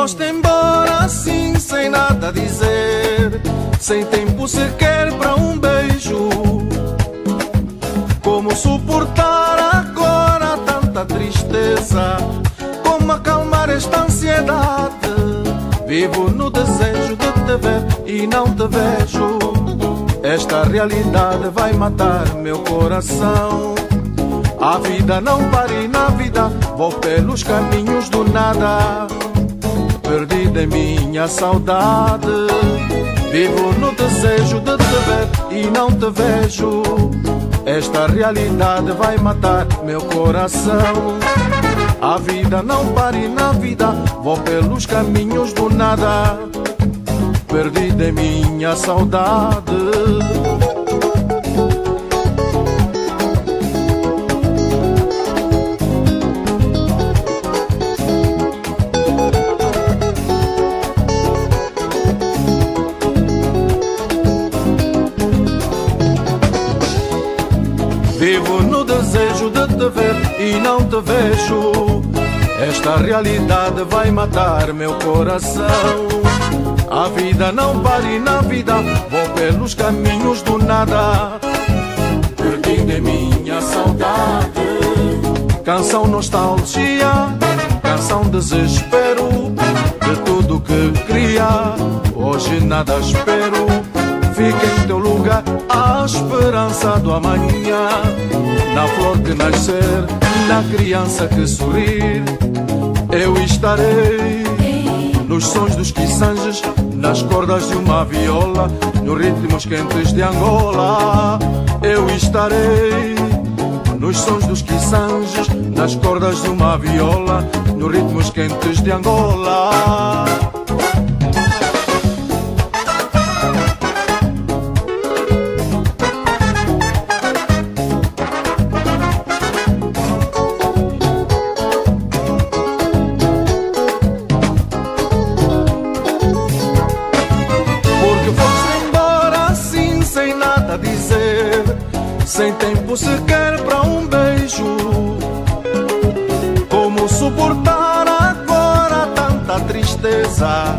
Foste embora assim, sem nada dizer, sem tempo sequer para um beijo. Como suportar agora tanta tristeza? Como acalmar esta ansiedade? Vivo no desejo de te ver e não te vejo. Esta realidade vai matar meu coração. A vida não para e na vida vou pelos caminhos do nada. Perdida em minha saudade. Vivo no desejo de te ver e não te vejo. Esta realidade vai matar meu coração. A vida não para e na vida vou pelos caminhos do nada. Perdida em minha saudade. No desejo de te ver e não te vejo. Esta realidade vai matar meu coração. A vida não para e na vida vou pelos caminhos do nada. Perdido em minha saudade. Canção nostalgia, canção desespero. De tudo que queria, hoje nada espero. Fica em teu esperança do amanhã. Na flor que nascer, na criança que sorrir, eu estarei. Nos sons dos quiçanges, nas cordas de uma viola, nos ritmos quentes de Angola, eu estarei. Nos sons dos quiçanges, nas cordas de uma viola, nos ritmos quentes de Angola. Sem tempo sequer para um beijo. Como suportar agora tanta tristeza?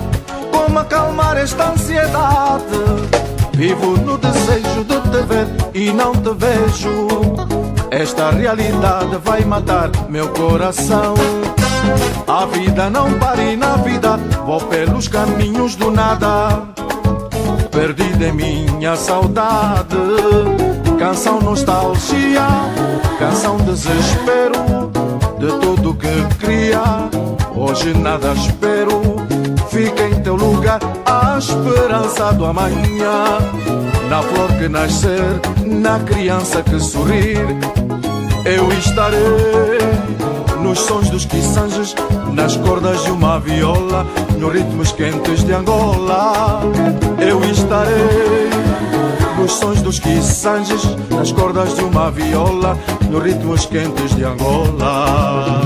Como acalmar esta ansiedade? Vivo no desejo de te ver e não te vejo. Esta realidade vai matar meu coração. A vida não para e na vida vou pelos caminhos do nada. Perdida em minha saudade. Canção nostalgia, canção desespero. De tudo que queria, hoje nada espero. Fica em teu lugar a esperança do amanhã. Na flor que nascer, na criança que sorrir, eu estarei. Nos sons dos quiçanges, nas cordas de uma viola, nos ritmos quentes de Angola, eu estarei. Nos sons dos quiçanges, nas cordas de uma viola, nos ritmos quentes de Angola.